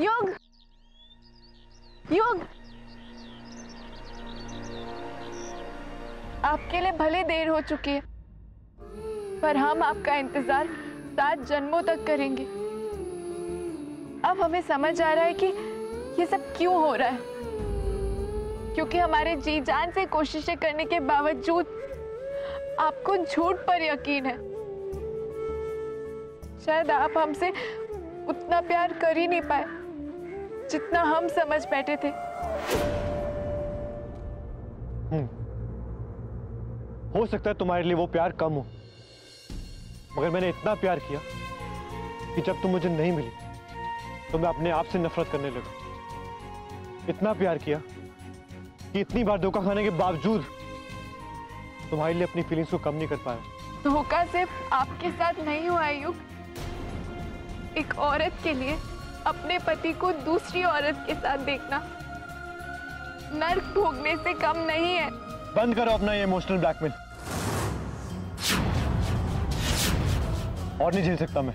युग। योग। आपके लिए भले देर हो चुकी है, पर हम आपका इंतज़ार सात जन्मों तक करेंगे। अब हमें समझ आ रहा है कि ये सब क्यों हो रहा है? क्योंकि हमारे जी जान से कोशिशें करने के बावजूद आपको झूठ पर यकीन है। शायद आप हमसे उतना प्यार कर ही नहीं पाए। जितना हम समझ बैठे थे। हो सकता है तुम्हारे लिए वो प्यार कम हो। मगर मैंने इतना प्यार किया कि जब तुम मुझे नहीं मिली तो मैं अपने आप से नफरत करने लगा। इतना प्यार किया कि इतनी बार धोखा खाने के बावजूद तुम्हारे लिए अपनी फीलिंग्स को कम नहीं कर पाया। धोखा सिर्फ़ आपके साथ नहीं हुआ युग एक औरत के लिए अपने पति को दूसरी औरत के साथ देखना। नर्क भोगने से कम नहीं है। बंद करो अपना ये इमोशनल ब्लैकमेल और नहीं झेल सकता मैं।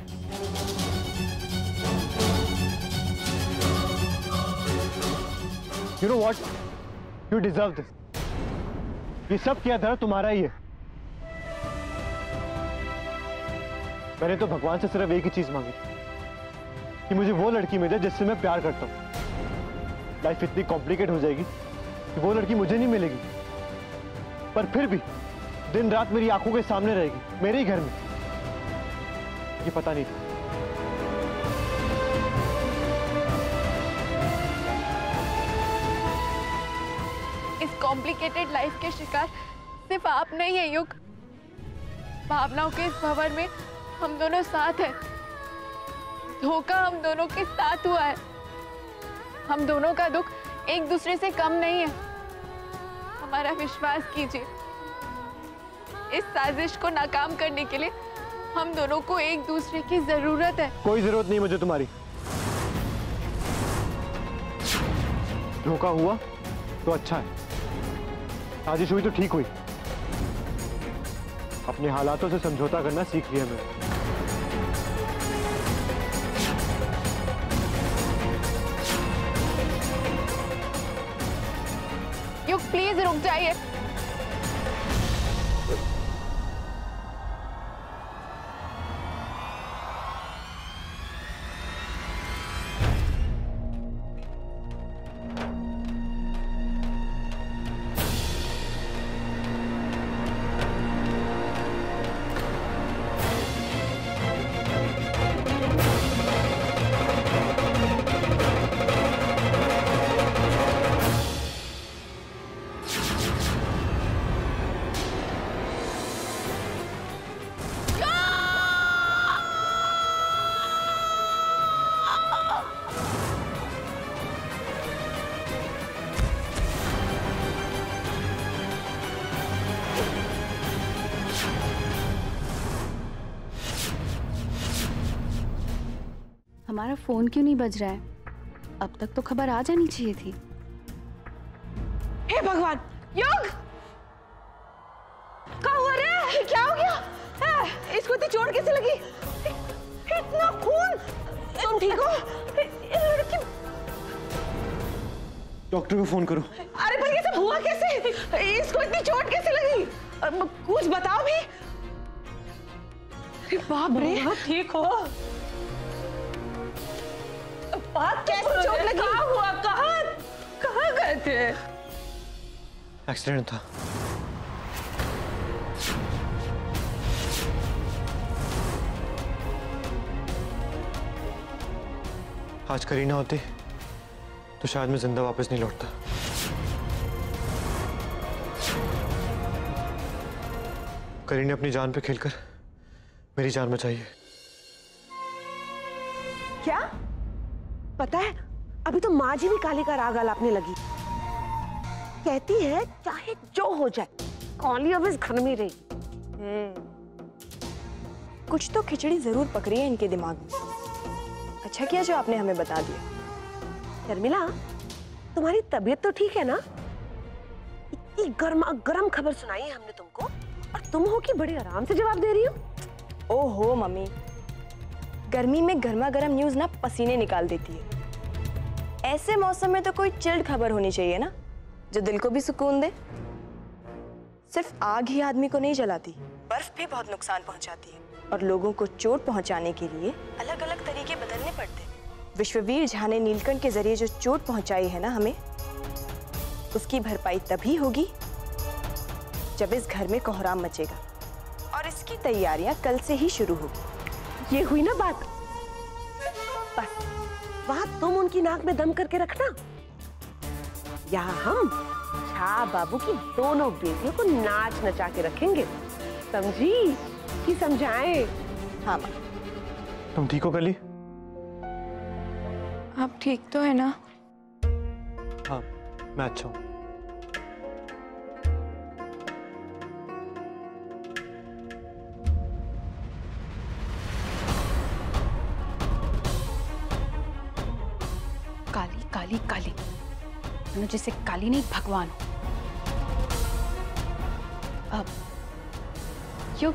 You know what you deserve this ये सब किया था तुम्हारा ही है। मैंने तो भगवान से सिर्फ़ एक ही चीज़ मांगी। थी कि मुझे वो लड़की मिले जिससे मैं प्यार करता हूँ। लाइफ इतनी कॉम्प्लिकेट हो जाएगी कि वो लड़की मुझे नहीं मिलेगी। पर फिर भी दिन रात मेरी आँखों के सामने रहेगी, मेरे ही घर में। ये पता नहीं था। इस कॉम्प्लिकेटेड लाइफ के शिकार सिर्फ़ आप नहीं है, युग। भावनाओं के इस भवन में हम दोनों साथ हैं। धोखा हम दोनों के साथ हुआ है। हम दोनों का दुख एक दूसरे से कम नहीं है। हमारा विश्वास कीजिए। इस साजिश को नाकाम करने के लिए हम दोनों को एक दूसरे की ज़रूरत है। कोई ज़रूरत नहीं मुझे तुम्हारी। धोखा हुआ तो अच्छा है। साजिश हुई तो ठीक हुई। अपने हालातों से समझौता करना सीख लिया मैं रुक जाइए। हमारा फ़ोन क्यों नहीं बज रहा है? अब तक तो खबर आ जानी चाहिए थी। हे भगवान युग! क्या हुआ रे? क्या हो गया? है, इसको इतनी चोट कैसे लगी? इतना खून! तुम ठीक हो? डॉक्टर को फ़ोन करो। अरे पर ये सब हुआ कैसे? इसको इतनी चोट कैसे लगी? कुछ बताओ भी। बाप रे। ठीक हो। बात कैसे चोट लगी कहाँ हुआ? कहाँ? कहाँ गए थे? एक्सीडेंट था। आज करीना होती तो शायद मैं ज़िंदा वापस नहीं लौटता। करीना ने अपनी जान पे खेलकर मेरी जान बचाई है। क्या? पता है, अभी तो माँ जी भी काली का राग अलापने लगी। कहती है, चाहे जो हो जाए, काली अब इस घर में रहेगी कुछ तो खिचड़ी ज़रूर पकड़ी है इनके दिमाग में। अच्छा किया जो आपने हमें बता दिया। शर्मिला, तुम्हारी तबीयत तो ठीक है ना? इतनी गर्मा गर्म खबर सुनाई है हमने तुमको, और तुम हो कि बड़े आराम से जवाब दे रही हो? ओहो, मम्मी गर्मी में गर्मा गर्म न्यूज़ ना पसीने निकाल देती है। ऐसे मौसम में तो कोई चिल्ड खबर होनी चाहिए ना, जो दिल को भी सुकून दे। सिर्फ़ आग ही आदमी को नहीं जलाती, बर्फ़ भी बहुत नुकसान पहुंचाती है। और लोगों को चोट पहुँचाने के लिए अलग अलग तरीके बदलने पड़ते विश्ववीर झा ने नीलकंठ के ज़रिए जो चोट पहुंचाई है ना हमें, उसकी भरपाई तभी होगी, जब इस घर में कोहराम मचेगा। और इसकी तैयारियाँ कल से ही शुरू होगी। ये हुई ना बात? बस वहाँ तुम उनकी नाक में दम करके रखना। यहाँ हम शाह बाबू की दोनों बेटियों को नाच नचा के रखेंगे। समझी? कि समझाएँ? हाँ तुम ठीक हो कली? आप ठीक तो है ना? हाँ मैं अच्छा हूँ। काली काली। मानो जैसे काली नहीं, भगवान हो। अब क्यों?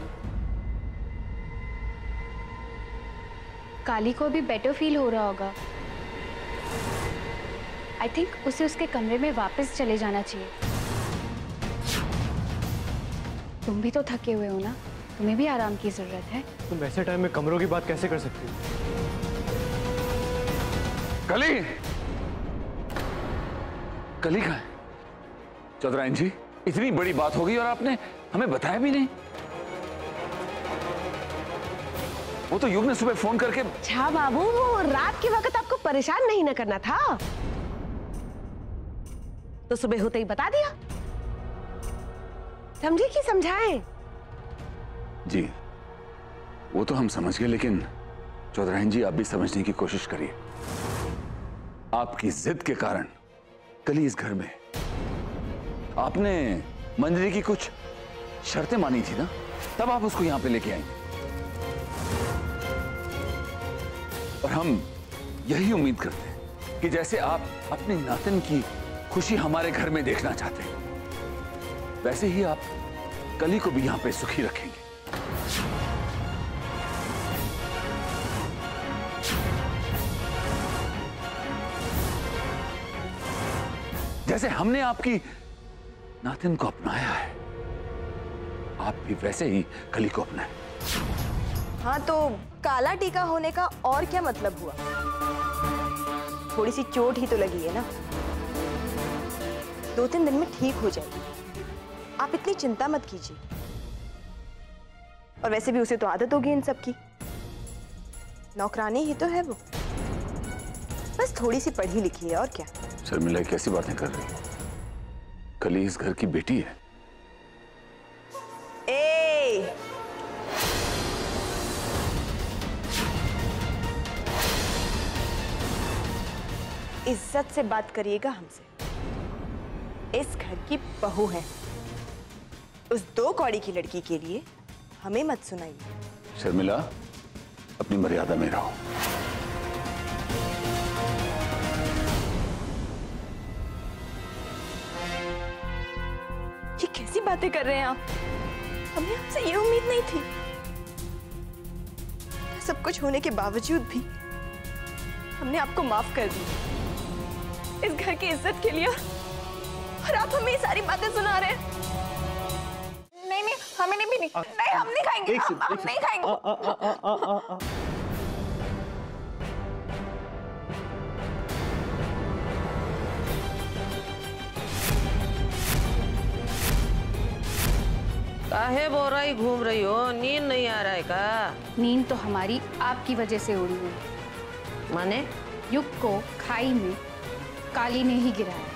काली को अभी बेटर फील हो रहा होगा। आई थिंक उसे उसके कमरे में वापस चले जाना चाहिए। तुम भी तो थके हुए हो ना? तुम्हें भी आराम की ज़रूरत है। तुम ऐसे टाइम में कमरों की बात कैसे कर सकती हो? कली! कली कहाँ है। चौधरायन जी इतनी बड़ी बात होगी और आपने हमें बताया भी नहीं। वो तो युग ने सुबह फ़ोन करके अच्छा बाबू वो रात के वक्त आपको परेशान नहीं ना करना था? तो सुबह होते ही बता दिया। समझे कि समझाए। जी वो तो हम समझ गए लेकिन चौधरायन जी आप भी समझने की कोशिश करिए। आपकी जिद के कारण कल इस घर में। आपने मंजरी की कुछ शर्तें मानी थी ना? तब आप उसको यहाँ पे लेके आएँगे। और हम यही उम्मीद करते हैं कि जैसे आप अपने नातन की खुशी हमारे घर में देखना चाहते हैं, वैसे ही आप कली को भी यहाँ पे सुखी रखेंगे। जैसे हमने आपकी नातिन को अपनाया है, आप भी वैसे ही कली को अपनाएँ। हाँ तो काला टीका होने का और क्या मतलब हुआ? थोड़ी सी चोट ही तो लगी है ना? दो तीन दिन में ठीक हो जाएगी। आप इतनी चिंता मत कीजिए। और वैसे भी उसे तो आदत होगी इन सब की। नौकरानी ही तो है वो। बस थोड़ी सी पढ़ी लिखी है और क्या? शर्मिला कैसी बातें कर रही है? कली इस घर की बेटी है। ए! इज़्ज़त से बात करिएगा हमसे। इस घर की बहू है। उस दो कौड़ी की लड़की के लिए हमें मत सुनाइए। शर्मिला अपनी मर्यादा में रहो। बातें कर रहे हैं आप। हमें आपसे ये उम्मीद नहीं थी। सब कुछ होने के बावजूद भी हमने आपको माफ़ कर दी। इस घर की इज़्ज़त के लिए और आप हमें सारी बातें सुना रहे हैं। नहीं नहीं हमें नहीं भी नहीं नहीं हम नहीं खाएँगे। एक हम, नहीं खाएँगे। काहे बोराई घूम रही हो? नींद नहीं आ रहा है का? नींद तो हमारी आपकी वजह से उड़ी हुई माने? युग को खाई में काली ने ही गिराया।